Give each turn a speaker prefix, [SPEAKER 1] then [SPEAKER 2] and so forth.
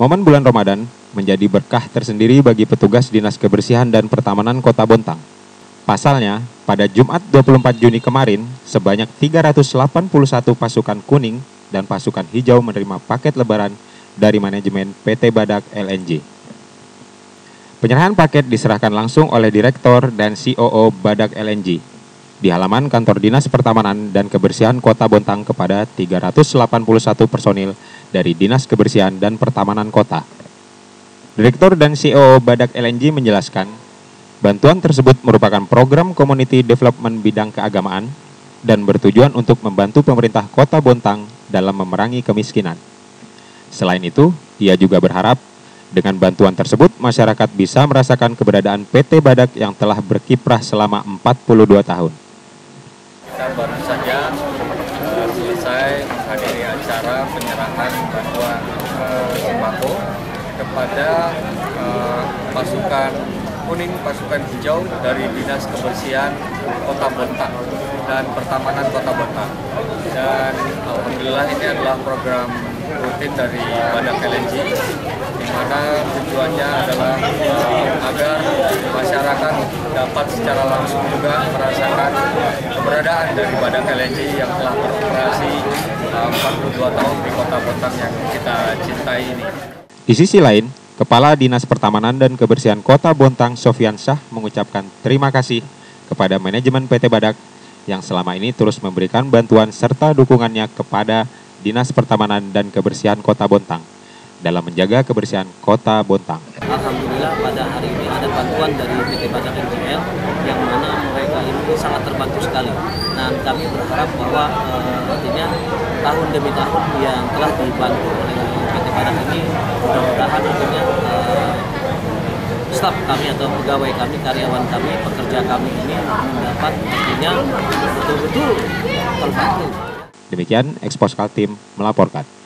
[SPEAKER 1] Momen bulan Ramadan menjadi berkah tersendiri bagi petugas Dinas Kebersihan dan Pertamanan Kota Bontang. Pasalnya, pada Jumat 24 Juni kemarin, sebanyak 381 pasukan kuning dan pasukan hijau menerima paket lebaran dari manajemen PT Badak LNG. Penyerahan paket diserahkan langsung oleh Direktur dan COO Badak LNG di halaman kantor Dinas Pertamanan dan Kebersihan Kota Bontang kepada 381 personil dari Dinas Kebersihan dan Pertamanan Kota. Direktur dan CEO Badak LNG menjelaskan, bantuan tersebut merupakan program community development bidang keagamaan dan bertujuan untuk membantu pemerintah Kota Bontang dalam memerangi kemiskinan. Selain itu, ia juga berharap dengan bantuan tersebut, masyarakat bisa merasakan keberadaan PT Badak yang telah berkiprah selama 42 tahun
[SPEAKER 2] kita acara penyerahan bantuan uh, sembako kepada uh, pasukan kuning, pasukan hijau dari Dinas Kebersihan Kota Bontang dan Pertamanan Kota Bontang. Dan Alhamdulillah ini adalah program rutin dari Badak LNG di mana tujuannya adalah uh, agar masyarakat dapat secara langsung juga merasakan keberadaan dari Badak LNG yang telah beroperasi uh, 42 tahun di Kota Bontang yang kita cintai ini.
[SPEAKER 1] Di sisi lain, Kepala Dinas Pertamanan dan Kebersihan Kota Bontang Sofian Syah mengucapkan terima kasih kepada manajemen PT Badak yang selama ini terus memberikan bantuan serta dukungannya kepada Dinas Pertamanan dan Kebersihan Kota Bontang dalam menjaga kebersihan Kota Bontang.
[SPEAKER 3] Alhamdulillah pada hari ini ada bantuan dari PT Badak NGL yang mana mereka ini sangat terbantu sekali. Dan kami berharap bahwa uh, artinya tahun demi tahun yang telah dibantu oleh PT Badak ini mudah-mudahan artinya uh, staf kami atau pegawai kami, karyawan kami, pekerja kami ini mendapat artinya betul-betul terbantu.
[SPEAKER 1] Demikian Expos Kaltim melaporkan.